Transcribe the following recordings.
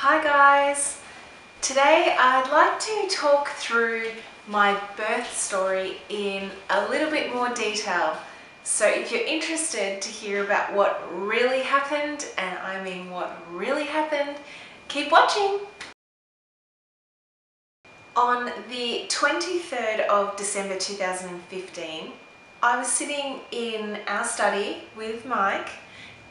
Hi guys! Today I'd like to talk through my birth story in a little bit more detail. So if you're interested to hear about what really happened, and I mean what really happened, keep watching! On the 23rd of December 2015, I was sitting in our study with Mike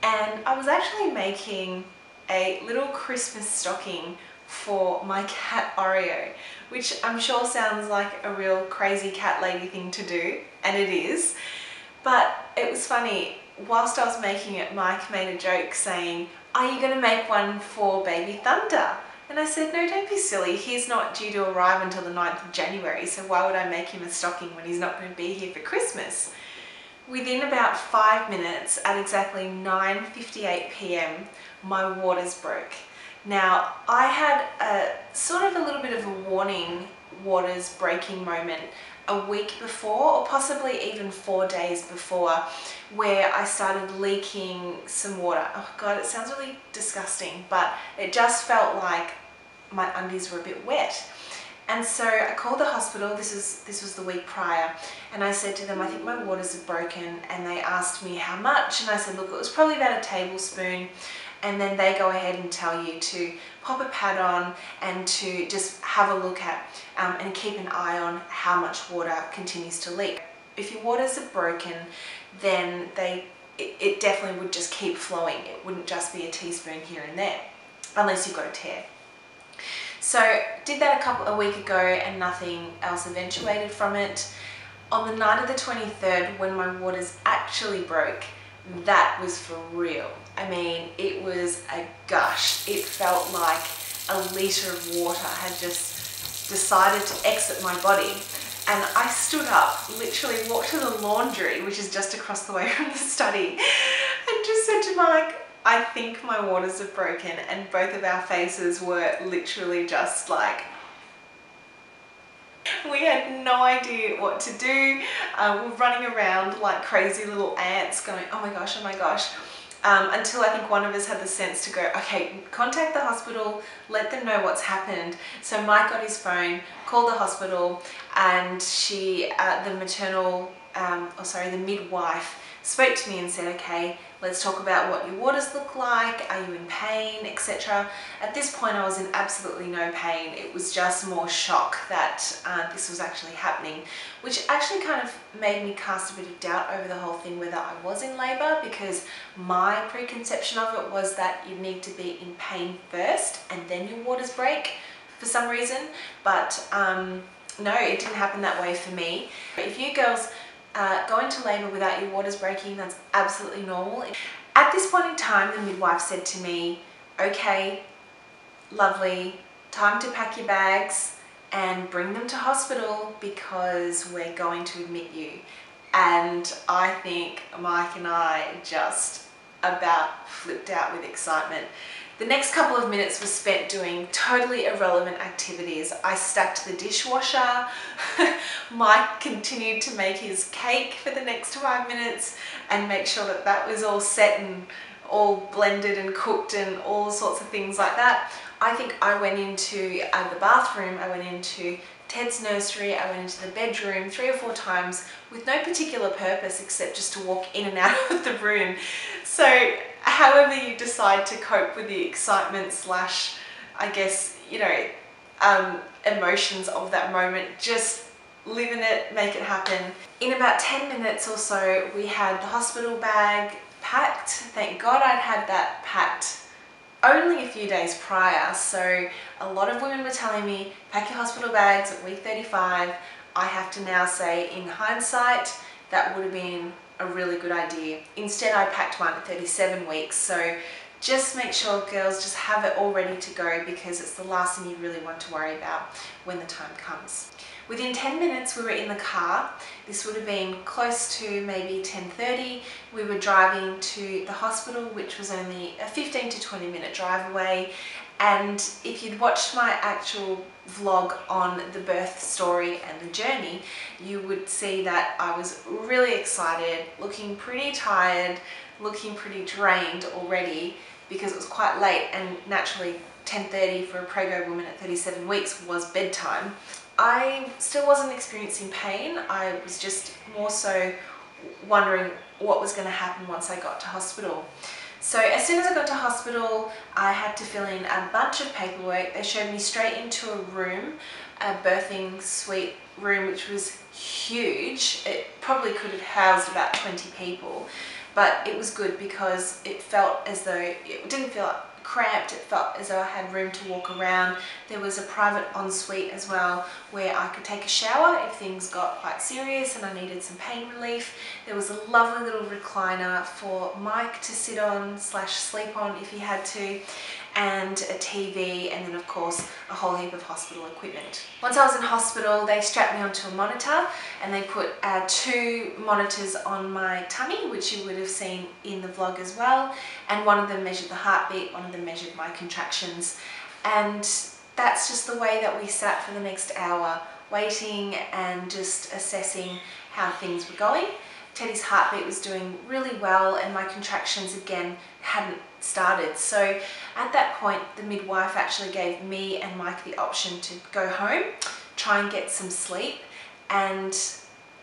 and I was actually making a little Christmas stocking for my cat Oreo, which I'm sure sounds like a real crazy cat lady thing to do, and it is. But it was funny, whilst I was making it, Mike made a joke saying, are you going to make one for baby Thunder? And I said, no, don't be silly. He's not due to arrive until the 9th of January, so why would I make him a stocking when he's not going to be here for Christmas? Within about five minutes, at exactly 9.58 p.m., my waters broke. Now, I had a sort of a little bit of a warning waters breaking moment a week before or possibly even four days before where I started leaking some water. Oh God, it sounds really disgusting, but it just felt like my undies were a bit wet. And so I called the hospital, this is this was the week prior, and I said to them, I think my waters have broken, and they asked me how much, and I said, look, it was probably about a tablespoon, and then they go ahead and tell you to pop a pad on and to just have a look at um, and keep an eye on how much water continues to leak. If your waters are broken, then they it, it definitely would just keep flowing. It wouldn't just be a teaspoon here and there, unless you've got a tear. So did that a couple a week ago and nothing else eventuated from it. On the night of the 23rd when my waters actually broke, that was for real. I mean, it was a gush. It felt like a litre of water had just decided to exit my body. And I stood up, literally walked to the laundry, which is just across the way from the study, and just said to Mike, I think my waters have broken and both of our faces were literally just like we had no idea what to do. Uh, we are running around like crazy little ants going, oh my gosh, oh my gosh. Um, until I think one of us had the sense to go, okay, contact the hospital, let them know what's happened. So Mike got his phone, called the hospital, and she, uh, the maternal, um, oh sorry, the midwife, spoke to me and said, okay, let's talk about what your waters look like, are you in pain, etc. At this point I was in absolutely no pain, it was just more shock that uh, this was actually happening, which actually kind of made me cast a bit of doubt over the whole thing whether I was in labour because my preconception of it was that you need to be in pain first and then your waters break for some reason, but um, no, it didn't happen that way for me. If you girls uh, go into labour without your waters breaking, that's absolutely normal. At this point in time, the midwife said to me, okay, lovely, time to pack your bags and bring them to hospital because we're going to admit you. And I think Mike and I just about flipped out with excitement. The next couple of minutes was spent doing totally irrelevant activities. I stacked the dishwasher, Mike continued to make his cake for the next five minutes and make sure that that was all set and all blended and cooked and all sorts of things like that. I think I went into uh, the bathroom, I went into Ted's nursery, I went into the bedroom three or four times with no particular purpose except just to walk in and out of the room. So however you decide to cope with the excitement slash, I guess, you know, um, emotions of that moment, just live in it, make it happen. In about 10 minutes or so, we had the hospital bag packed. Thank God I'd had that packed only a few days prior. So a lot of women were telling me, pack your hospital bags at week 35. I have to now say, in hindsight, that would have been a really good idea. Instead, I packed mine at 37 weeks. So just make sure girls just have it all ready to go because it's the last thing you really want to worry about when the time comes. Within 10 minutes we were in the car. This would have been close to maybe 10.30. We were driving to the hospital which was only a 15 to 20 minute drive away and if you'd watched my actual vlog on the birth story and the journey you would see that I was really excited, looking pretty tired, looking pretty drained already because it was quite late and naturally 10.30 for a prego woman at 37 weeks was bedtime. I still wasn't experiencing pain. I was just more so wondering what was going to happen once I got to hospital. So as soon as I got to hospital, I had to fill in a bunch of paperwork. They showed me straight into a room, a birthing suite room, which was huge. It probably could have housed about 20 people, but it was good because it felt as though, it didn't feel cramped, it felt as though I had room to walk around. There was a private ensuite as well where I could take a shower if things got quite serious and I needed some pain relief. There was a lovely little recliner for Mike to sit on slash sleep on if he had to and a TV and then of course a whole heap of hospital equipment. Once I was in hospital they strapped me onto a monitor and they put uh, two monitors on my tummy which you would have seen in the vlog as well and one of them measured the heartbeat, one of them measured my contractions and that's just the way that we sat for the next hour waiting and just assessing how things were going. Teddy's heartbeat was doing really well and my contractions again hadn't started. So at that point, the midwife actually gave me and Mike the option to go home, try and get some sleep. And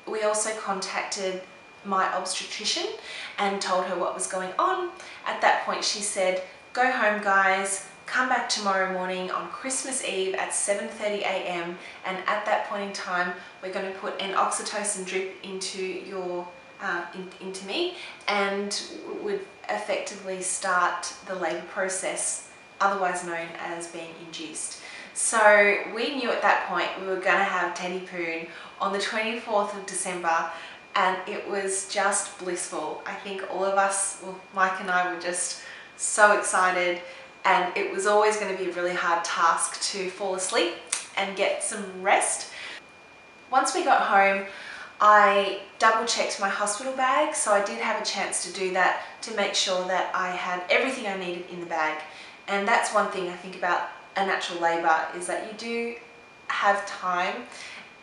we also contacted my obstetrician and told her what was going on. At that point, she said, go home guys, come back tomorrow morning on Christmas Eve at 7.30 a.m. And at that point in time, we're going to put an oxytocin drip into your uh, in, into me and would effectively start the labour process, otherwise known as being induced. So we knew at that point we were going to have Teddy Poon on the 24th of December and it was just blissful. I think all of us, well, Mike and I were just so excited and it was always going to be a really hard task to fall asleep and get some rest. Once we got home, I double checked my hospital bag, so I did have a chance to do that to make sure that I had everything I needed in the bag. And that's one thing I think about a natural labour is that you do have time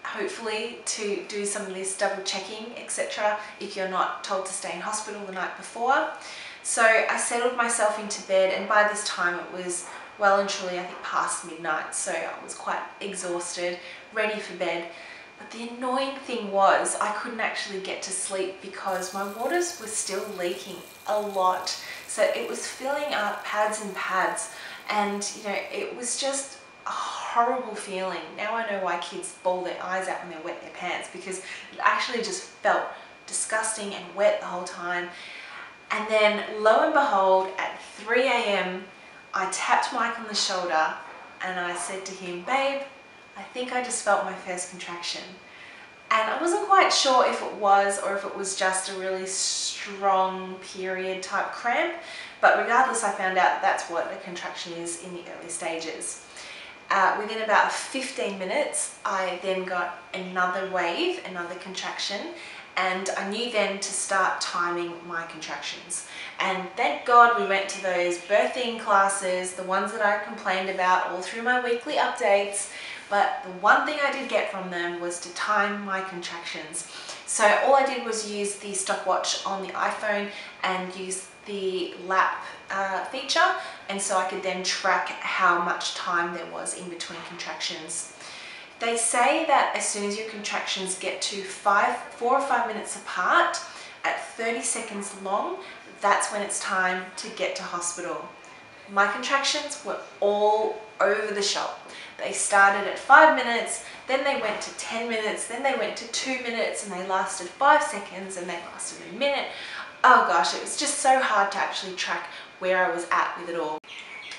hopefully to do some of this double checking etc if you're not told to stay in hospital the night before. So I settled myself into bed and by this time it was well and truly I think past midnight so I was quite exhausted, ready for bed. But the annoying thing was I couldn't actually get to sleep because my waters were still leaking a lot. So it was filling up pads and pads and you know, it was just a horrible feeling. Now I know why kids bawl their eyes out when they wet their pants because it actually just felt disgusting and wet the whole time. And then lo and behold, at 3 a.m., I tapped Mike on the shoulder and I said to him, babe, I think I just felt my first contraction. And I wasn't quite sure if it was or if it was just a really strong period type cramp, but regardless I found out that's what a contraction is in the early stages. Uh, within about 15 minutes, I then got another wave, another contraction, and I knew then to start timing my contractions. And thank God we went to those birthing classes, the ones that I complained about all through my weekly updates, but the one thing I did get from them was to time my contractions. So all I did was use the stopwatch on the iPhone and use the lap uh, feature and so I could then track how much time there was in between contractions. They say that as soon as your contractions get to five, four or five minutes apart at 30 seconds long, that's when it's time to get to hospital. My contractions were all over the shop. They started at five minutes, then they went to 10 minutes, then they went to two minutes and they lasted five seconds and they lasted a minute. Oh gosh, it was just so hard to actually track where I was at with it all.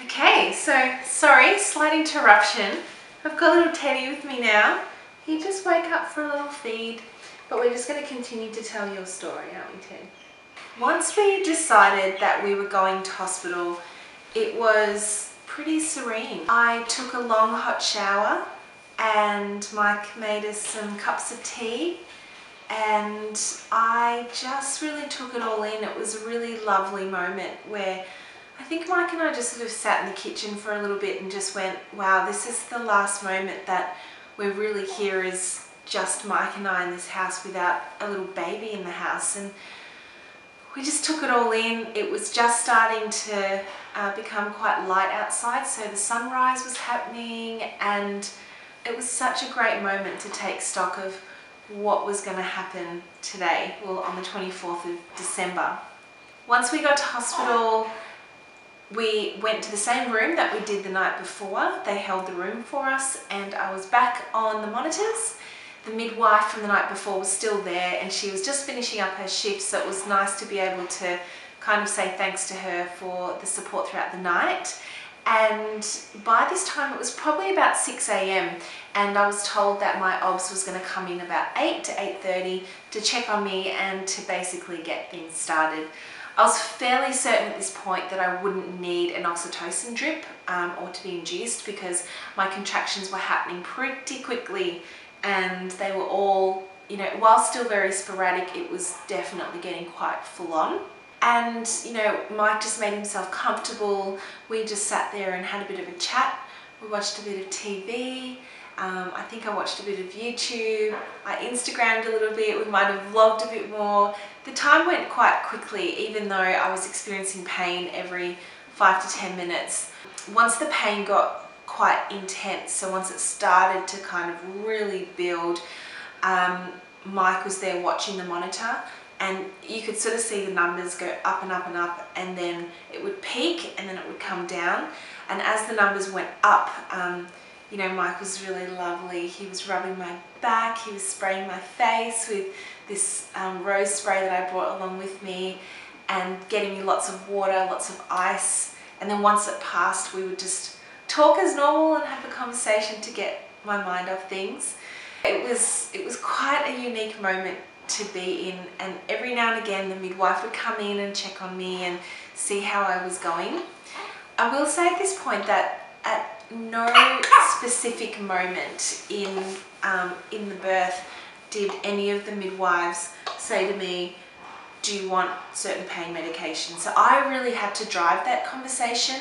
Okay, so sorry, slight interruption. I've got a little Teddy with me now. He just woke up for a little feed, but we're just going to continue to tell your story, aren't we, Ted? Once we decided that we were going to hospital, it was pretty serene. I took a long hot shower and Mike made us some cups of tea and I just really took it all in. It was a really lovely moment where I think Mike and I just sort of sat in the kitchen for a little bit and just went, wow, this is the last moment that we're really here is just Mike and I in this house without a little baby in the house. And we just took it all in. It was just starting to uh, become quite light outside, so the sunrise was happening, and it was such a great moment to take stock of what was going to happen today, well, on the 24th of December. Once we got to hospital, we went to the same room that we did the night before. They held the room for us, and I was back on the monitors. The midwife from the night before was still there, and she was just finishing up her shift, so it was nice to be able to kind of say thanks to her for the support throughout the night. And by this time, it was probably about 6 a.m. and I was told that my OBS was going to come in about 8 to 8.30 to check on me and to basically get things started. I was fairly certain at this point that I wouldn't need an oxytocin drip um, or to be induced because my contractions were happening pretty quickly and they were all, you know, while still very sporadic, it was definitely getting quite full on. And, you know, Mike just made himself comfortable. We just sat there and had a bit of a chat. We watched a bit of TV. Um, I think I watched a bit of YouTube. I Instagrammed a little bit. We might have vlogged a bit more. The time went quite quickly, even though I was experiencing pain every five to 10 minutes. Once the pain got quite intense, so once it started to kind of really build, um, Mike was there watching the monitor and you could sort of see the numbers go up and up and up and then it would peak and then it would come down. And as the numbers went up um, you know Mike was really lovely. He was rubbing my back he was spraying my face with this um, rose spray that I brought along with me and getting me lots of water lots of ice. And then once it passed we would just talk as normal and have a conversation to get my mind off things. It was it was quite a unique moment to be in and every now and again the midwife would come in and check on me and see how I was going. I will say at this point that at no specific moment in, um, in the birth did any of the midwives say to me, do you want certain pain medication? So I really had to drive that conversation.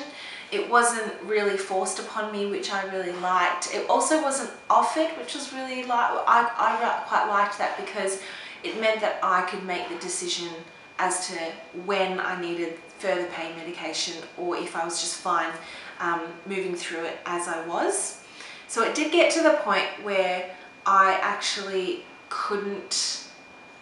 It wasn't really forced upon me, which I really liked. It also wasn't offered, which was really like, I, I quite liked that because it meant that I could make the decision as to when I needed further pain medication or if I was just fine um, moving through it as I was. So it did get to the point where I actually couldn't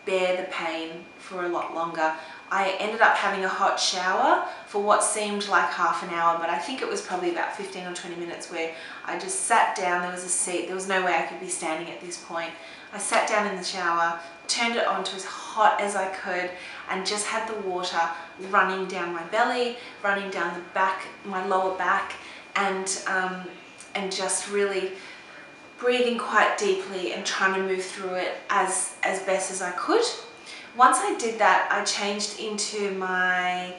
bear the pain for a lot longer. I ended up having a hot shower for what seemed like half an hour, but I think it was probably about 15 or 20 minutes where I just sat down, there was a seat, there was no way I could be standing at this point. I sat down in the shower, turned it on to as hot as I could and just had the water running down my belly, running down the back, my lower back and, um, and just really breathing quite deeply and trying to move through it as, as best as I could. Once I did that, I changed into my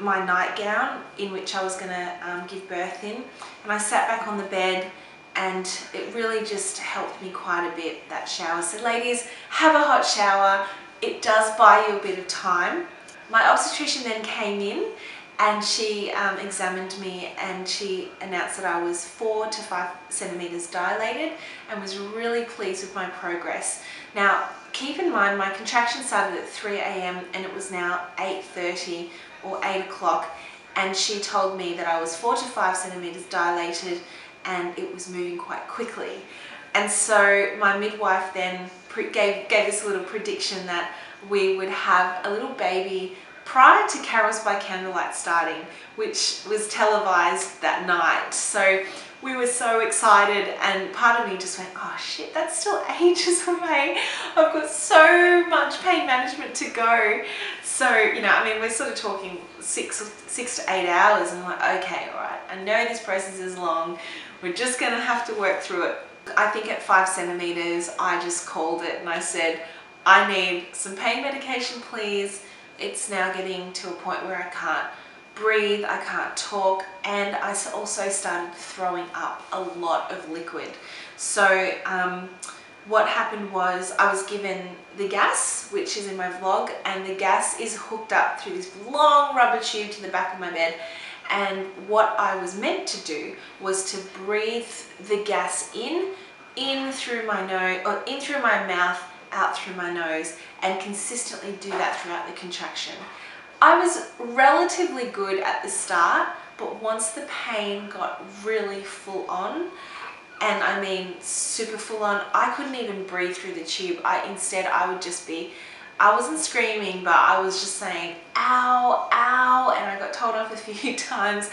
my nightgown in which I was going to um, give birth in and I sat back on the bed and it really just helped me quite a bit, that shower. So ladies, have a hot shower. It does buy you a bit of time. My obstetrician then came in and she um, examined me and she announced that I was four to five centimeters dilated and was really pleased with my progress. Now, keep in mind my contraction started at 3 a.m. and it was now 8.30 or 8 o'clock and she told me that I was four to five centimeters dilated and it was moving quite quickly. And so my midwife then gave, gave us a little prediction that we would have a little baby prior to Carols by Candlelight starting, which was televised that night. So we were so excited and part of me just went, oh shit, that's still ages away. I've got so much pain management to go. So, you know, I mean, we're sort of talking six, six to eight hours and I'm like, okay, all right, I know this process is long. We're just gonna have to work through it. I think at five centimeters, I just called it and I said, I need some pain medication, please. It's now getting to a point where I can't breathe, I can't talk, and I also started throwing up a lot of liquid. So um, what happened was I was given the gas, which is in my vlog, and the gas is hooked up through this long rubber tube to the back of my bed. And what I was meant to do was to breathe the gas in, in through my nose, or in through my mouth, out through my nose, and consistently do that throughout the contraction. I was relatively good at the start, but once the pain got really full on, and I mean super full on, I couldn't even breathe through the tube. I instead I would just be I wasn't screaming, but I was just saying, ow, ow, and I got told off a few times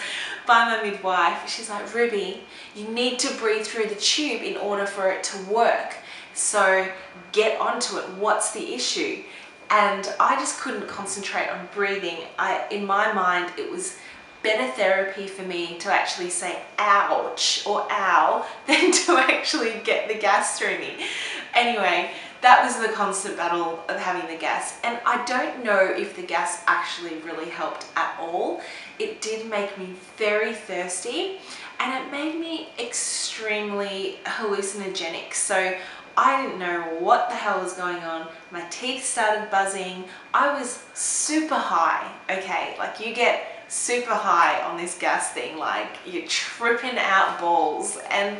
by my midwife. She's like, Ruby, you need to breathe through the tube in order for it to work. So get onto it. What's the issue? And I just couldn't concentrate on breathing. I, in my mind, it was better therapy for me to actually say ouch or ow than to actually get the gas through me. Anyway, that was the constant battle of having the gas. And I don't know if the gas actually really helped at all. It did make me very thirsty and it made me extremely hallucinogenic. So I didn't know what the hell was going on. My teeth started buzzing. I was super high, okay? Like you get super high on this gas thing, like you're tripping out balls. And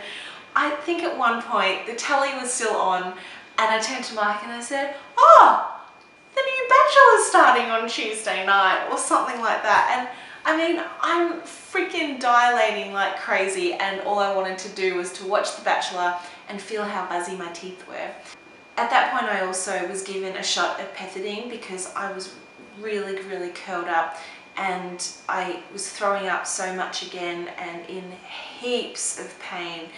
I think at one point the telly was still on and I turned to Mike and I said, oh, the new Bachelor's starting on Tuesday night or something like that. And I mean, I'm freaking dilating like crazy and all I wanted to do was to watch The Bachelor and feel how buzzy my teeth were. At that point I also was given a shot of pethidine because I was really, really curled up and I was throwing up so much again and in heaps of pain.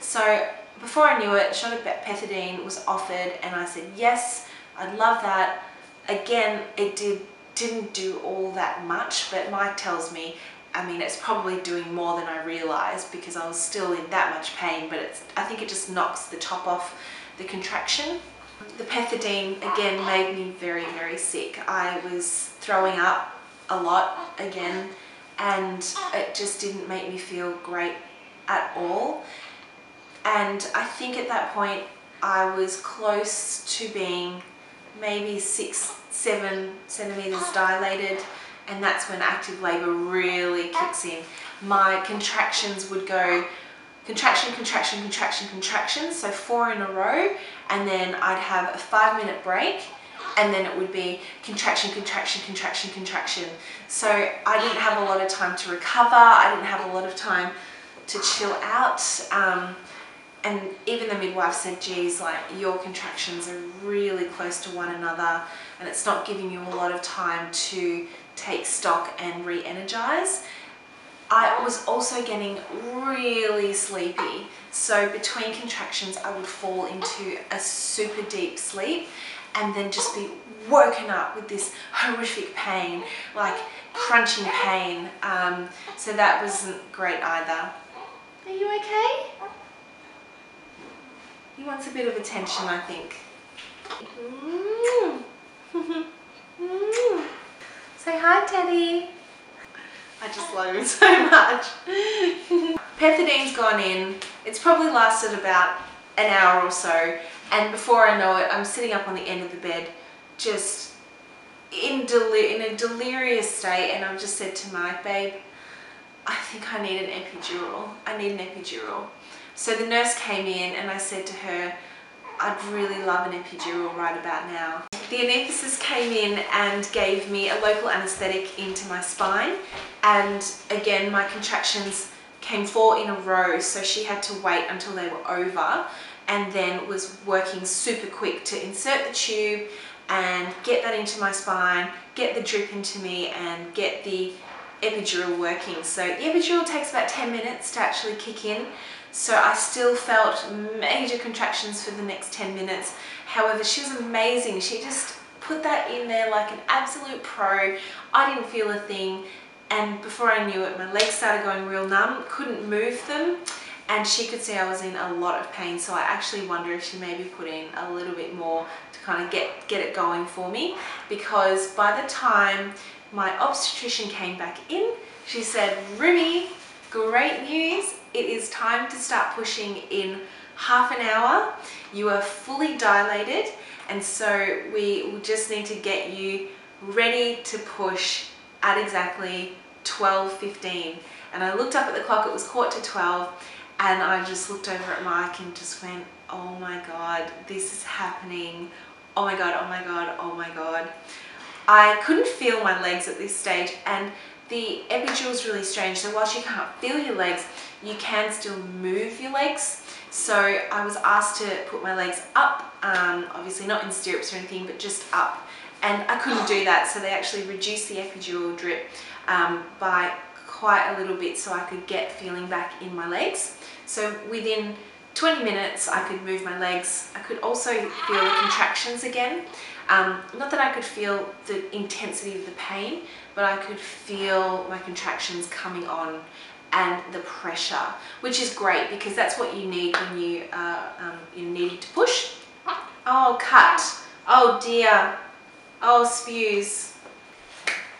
So before I knew it, shot of pethidine was offered and I said, yes, I'd love that. Again, it did, didn't do all that much, but Mike tells me, I mean, it's probably doing more than I realized because I was still in that much pain, but it's, I think it just knocks the top off the contraction. The pethidine, again, made me very, very sick. I was throwing up a lot again, and it just didn't make me feel great at all and I think at that point I was close to being maybe six, seven centimeters dilated and that's when active labor really kicks in. My contractions would go contraction, contraction, contraction, contraction, so four in a row and then I'd have a five minute break and then it would be contraction, contraction, contraction, contraction. So I didn't have a lot of time to recover, I didn't have a lot of time to chill out. Um, and even the midwife said, geez, like your contractions are really close to one another and it's not giving you a lot of time to take stock and re-energize. I was also getting really sleepy. So between contractions, I would fall into a super deep sleep and then just be woken up with this horrific pain, like crunching pain. Um, so that wasn't great either. Are you okay? He wants a bit of attention, I think. Say hi, Teddy. I just love him so much. Pethidine's gone in. It's probably lasted about an hour or so. And before I know it, I'm sitting up on the end of the bed, just in, in a delirious state. And I've just said to Mike, babe, I think I need an epidural. I need an epidural. So the nurse came in and I said to her, I'd really love an epidural right about now. The anaesthetist came in and gave me a local anaesthetic into my spine and again my contractions came four in a row so she had to wait until they were over and then was working super quick to insert the tube and get that into my spine, get the drip into me and get the epidural working. So the epidural takes about 10 minutes to actually kick in so I still felt major contractions for the next 10 minutes. However, she was amazing. She just put that in there like an absolute pro. I didn't feel a thing. And before I knew it, my legs started going real numb, couldn't move them. And she could see I was in a lot of pain. So I actually wonder if she maybe put in a little bit more to kind of get, get it going for me. Because by the time my obstetrician came back in, she said, Ruby, great news it is time to start pushing in half an hour. You are fully dilated and so we just need to get you ready to push at exactly 12.15 and I looked up at the clock, it was quarter to 12 and I just looked over at Mike and just went, oh my God, this is happening. Oh my God, oh my God, oh my God. I couldn't feel my legs at this stage and the epidural is really strange. So whilst you can't feel your legs, you can still move your legs. So I was asked to put my legs up, um, obviously not in stirrups or anything, but just up. And I couldn't do that, so they actually reduced the epidural drip um, by quite a little bit so I could get feeling back in my legs. So within 20 minutes I could move my legs. I could also feel the contractions again. Um, not that I could feel the intensity of the pain, but I could feel my contractions coming on and the pressure, which is great because that's what you need when you are um, you needing to push. Oh, cut. Oh dear. Oh, spews.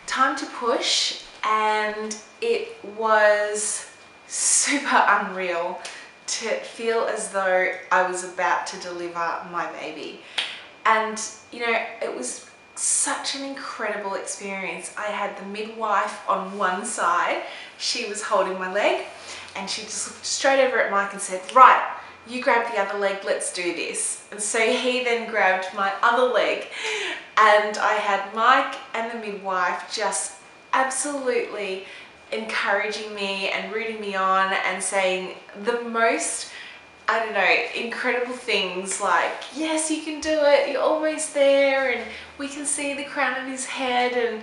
Time to push and it was super unreal to feel as though I was about to deliver my baby. And, you know, it was such an incredible experience. I had the midwife on one side, she was holding my leg, and she just looked straight over at Mike and said, right, you grab the other leg, let's do this. And so he then grabbed my other leg, and I had Mike and the midwife just absolutely encouraging me and rooting me on and saying the most I don't know, incredible things like, yes, you can do it, you're almost there, and we can see the crown of his head, and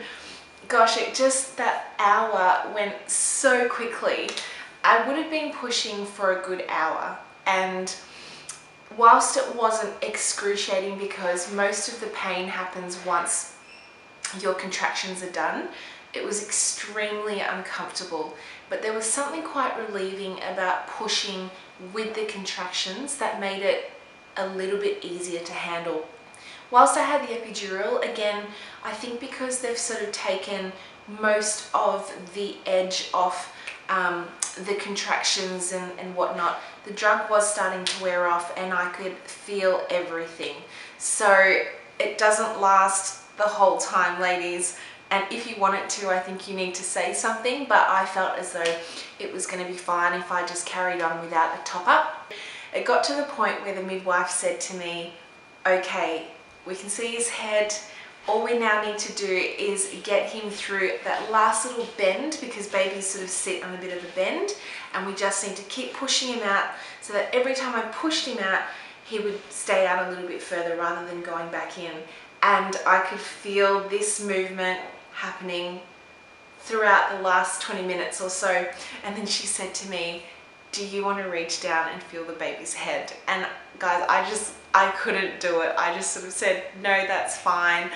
gosh, it just, that hour went so quickly. I would have been pushing for a good hour, and whilst it wasn't excruciating because most of the pain happens once your contractions are done, it was extremely uncomfortable, but there was something quite relieving about pushing with the contractions that made it a little bit easier to handle. Whilst I had the epidural, again, I think because they've sort of taken most of the edge off um, the contractions and, and whatnot, the drug was starting to wear off and I could feel everything. So it doesn't last the whole time, ladies. And if you want it to, I think you need to say something, but I felt as though it was going to be fine if I just carried on without a top up. It got to the point where the midwife said to me, okay, we can see his head, all we now need to do is get him through that last little bend because babies sort of sit on a bit of a bend and we just need to keep pushing him out so that every time I pushed him out he would stay out a little bit further rather than going back in and I could feel this movement happening throughout the last 20 minutes or so. And then she said to me, do you want to reach down and feel the baby's head? And guys, I just, I couldn't do it. I just sort of said, no, that's fine.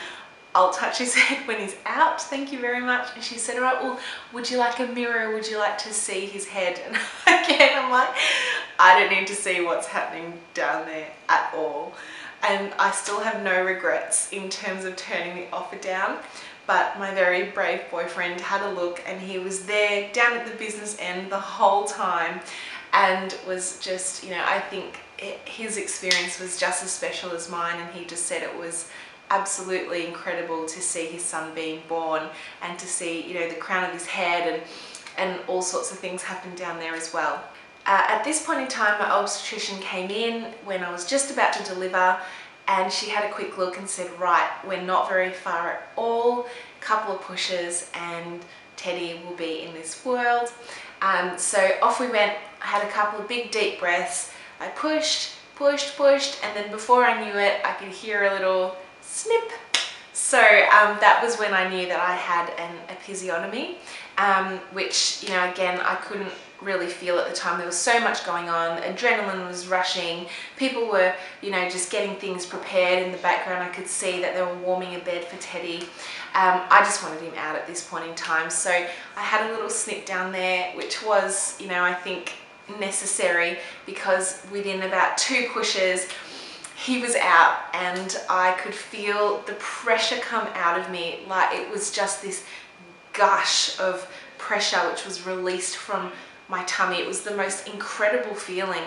I'll touch his head when he's out. Thank you very much. And she said, all right, well, would you like a mirror? Would you like to see his head? And again, I'm like, I don't need to see what's happening down there at all. And I still have no regrets in terms of turning the offer down but my very brave boyfriend had a look and he was there down at the business end the whole time and was just, you know, I think his experience was just as special as mine and he just said it was absolutely incredible to see his son being born and to see, you know, the crown of his head and, and all sorts of things happen down there as well. Uh, at this point in time, my obstetrician came in when I was just about to deliver and she had a quick look and said, right, we're not very far at all, couple of pushes and Teddy will be in this world. Um, so off we went, I had a couple of big deep breaths, I pushed, pushed, pushed, and then before I knew it, I could hear a little snip. So um, that was when I knew that I had an episiotomy, um, which, you know, again, I couldn't really feel at the time. There was so much going on, adrenaline was rushing, people were, you know, just getting things prepared in the background. I could see that they were warming a bed for Teddy. Um, I just wanted him out at this point in time. So I had a little snip down there, which was, you know, I think necessary because within about two pushes, he was out and I could feel the pressure come out of me like it was just this gush of pressure which was released from my tummy. It was the most incredible feeling.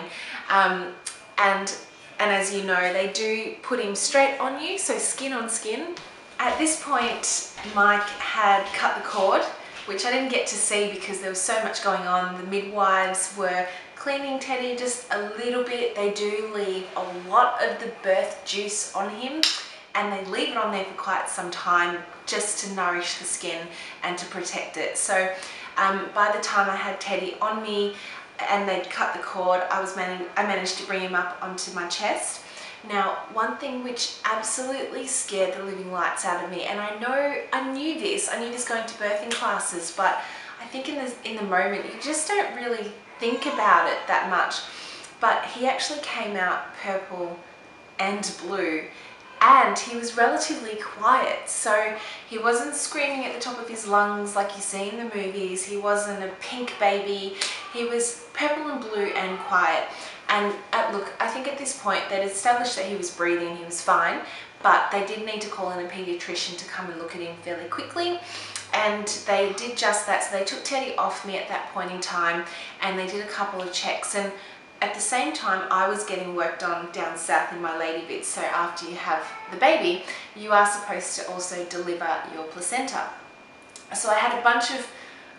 Um, and, and as you know, they do put him straight on you, so skin on skin. At this point, Mike had cut the cord, which I didn't get to see because there was so much going on. The midwives were cleaning Teddy just a little bit. They do leave a lot of the birth juice on him and they leave it on there for quite some time just to nourish the skin and to protect it. So um, by the time I had Teddy on me and they'd cut the cord, I was man I managed to bring him up onto my chest. Now, one thing which absolutely scared the living lights out of me, and I know I knew this, I knew this going to birthing classes, but I think in the, in the moment you just don't really think about it that much. But he actually came out purple and blue and he was relatively quiet so he wasn't screaming at the top of his lungs like you see in the movies. He wasn't a pink baby. He was purple and blue and quiet. And at, uh, look I think at this point they'd established that he was breathing he was fine but they did need to call in a pediatrician to come and look at him fairly quickly. And they did just that. So they took Teddy off me at that point in time and they did a couple of checks. And at the same time, I was getting worked on down south in my lady bits. So after you have the baby, you are supposed to also deliver your placenta. So I had a bunch of,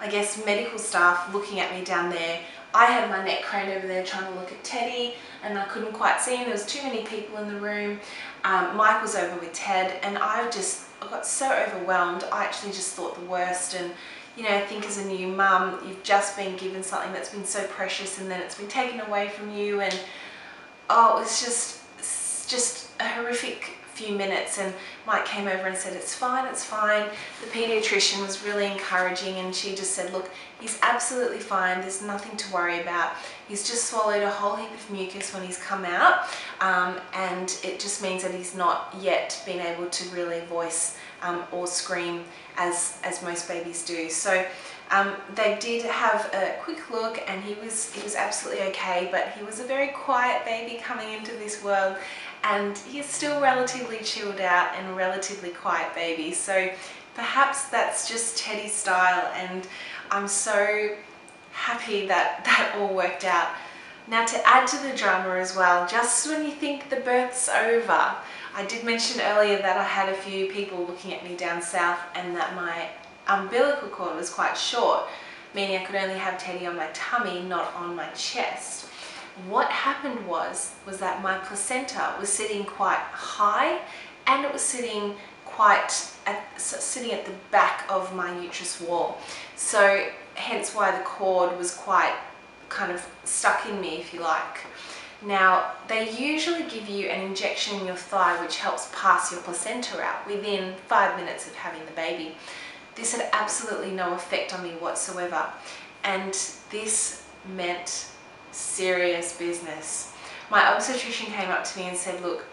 I guess, medical staff looking at me down there. I had my neck craned over there trying to look at Teddy and I couldn't quite see him. There was too many people in the room. Um, Mike was over with Ted and I just I got so overwhelmed. I actually just thought the worst and you know, think as a new mum, you've just been given something that's been so precious and then it's been taken away from you and oh, it's just, it's just a horrific few minutes and Mike came over and said, it's fine, it's fine. The pediatrician was really encouraging and she just said, look, he's absolutely fine. There's nothing to worry about. He's just swallowed a whole heap of mucus when he's come out um, and it just means that he's not yet been able to really voice um, or scream as, as most babies do. So um, they did have a quick look and he was, he was absolutely okay, but he was a very quiet baby coming into this world and he's still relatively chilled out and relatively quiet baby. So perhaps that's just Teddy's style and I'm so happy that that all worked out. Now to add to the drama as well, just when you think the birth's over, I did mention earlier that I had a few people looking at me down south and that my umbilical cord was quite short, meaning I could only have Teddy on my tummy, not on my chest. What happened was, was that my placenta was sitting quite high and it was sitting quite at, sitting at the back of my uterus wall. So hence why the cord was quite kind of stuck in me, if you like. Now, they usually give you an injection in your thigh which helps pass your placenta out within five minutes of having the baby. This had absolutely no effect on me whatsoever. And this meant serious business. My obstetrician came up to me and said, look,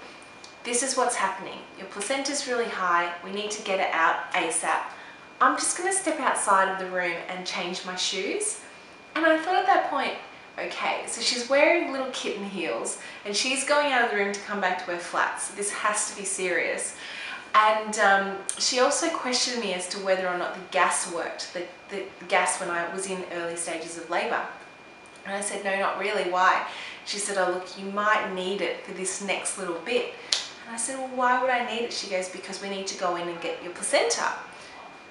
this is what's happening. Your placenta's really high. We need to get it out ASAP. I'm just going to step outside of the room and change my shoes. And I thought at that point, Okay, so she's wearing little kitten heels and she's going out of the room to come back to her flats. This has to be serious. And um, she also questioned me as to whether or not the gas worked, the, the gas when I was in early stages of labour. And I said, no, not really, why? She said, oh look, you might need it for this next little bit. And I said, well, why would I need it? She goes, because we need to go in and get your placenta.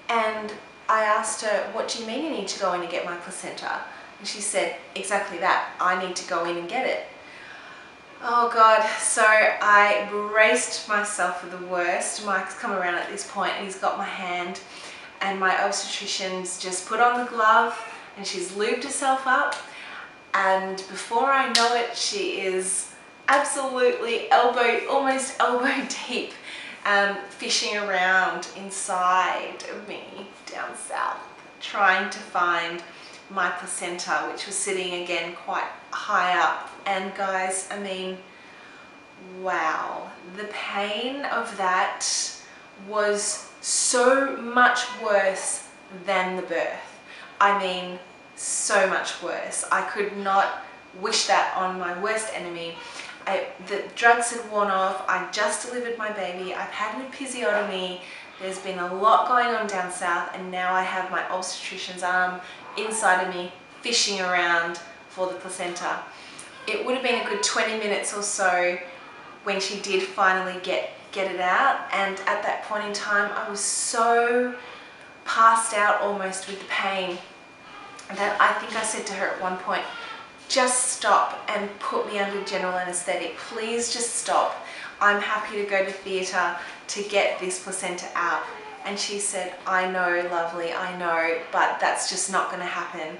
And I asked her, what do you mean you need to go in and get my placenta? And she said, exactly that, I need to go in and get it. Oh God, so I braced myself for the worst. Mike's come around at this point and he's got my hand and my obstetrician's just put on the glove and she's lubed herself up and before I know it she is absolutely elbow, almost elbow deep um, fishing around inside of me down south trying to find my placenta, which was sitting again quite high up. And guys, I mean, wow, the pain of that was so much worse than the birth. I mean, so much worse. I could not wish that on my worst enemy. I, the drugs had worn off, I just delivered my baby, I've had an episiotomy, there's been a lot going on down south and now I have my obstetrician's arm inside of me fishing around for the placenta. It would have been a good 20 minutes or so when she did finally get, get it out and at that point in time I was so passed out almost with the pain that I think I said to her at one point, just stop and put me under general anesthetic. Please just stop. I'm happy to go to theatre to get this placenta out. And she said, I know, lovely, I know, but that's just not going to happen.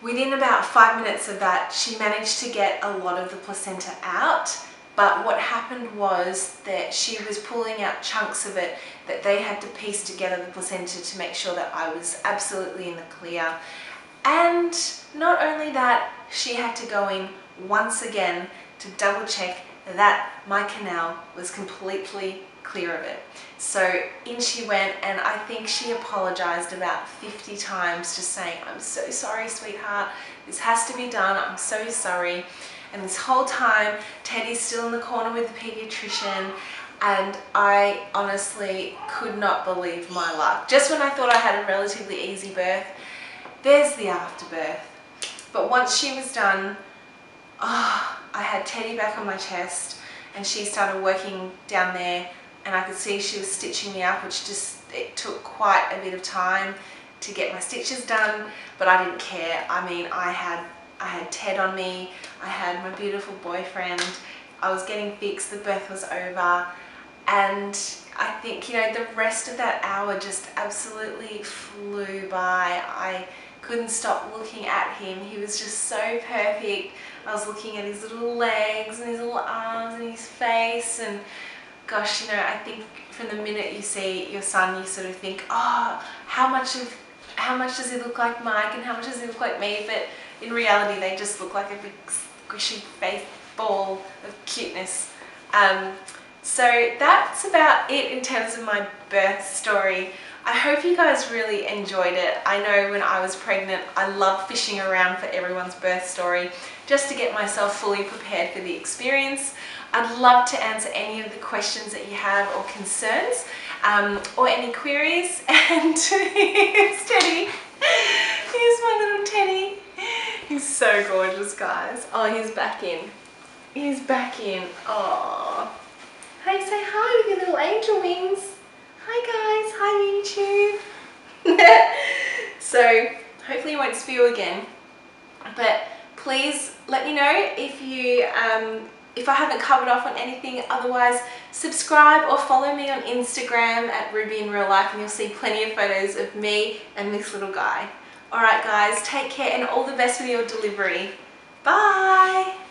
Within about five minutes of that, she managed to get a lot of the placenta out. But what happened was that she was pulling out chunks of it that they had to piece together the placenta to make sure that I was absolutely in the clear. And not only that, she had to go in once again to double check that my canal was completely clear of it. So in she went and I think she apologized about 50 times just saying, I'm so sorry, sweetheart. This has to be done. I'm so sorry. And this whole time, Teddy's still in the corner with the pediatrician and I honestly could not believe my luck. Just when I thought I had a relatively easy birth, there's the afterbirth. But once she was done, oh, I had Teddy back on my chest and she started working down there and I could see she was stitching me up, which just, it took quite a bit of time to get my stitches done, but I didn't care. I mean, I had, I had Ted on me, I had my beautiful boyfriend, I was getting fixed, the birth was over, and I think, you know, the rest of that hour just absolutely flew by. I couldn't stop looking at him. He was just so perfect. I was looking at his little legs and his little arms and his face and gosh, you know, I think from the minute you see your son, you sort of think, oh, how much of, how much does he look like Mike and how much does he look like me? But in reality, they just look like a big squishy face ball of cuteness. Um, so that's about it in terms of my birth story. I hope you guys really enjoyed it. I know when I was pregnant, I loved fishing around for everyone's birth story just to get myself fully prepared for the experience. I'd love to answer any of the questions that you have or concerns um, or any queries. And Teddy. Here's my little Teddy. He's so gorgeous, guys. Oh, he's back in. He's back in. Oh. Hey, say hi with your little angel wings. Hi guys, hi YouTube. so hopefully I won't spew again. But please let me know if you um, if I haven't covered off on anything otherwise subscribe or follow me on Instagram at Ruby in real life and you'll see plenty of photos of me and this little guy. Alright guys take care and all the best with your delivery. Bye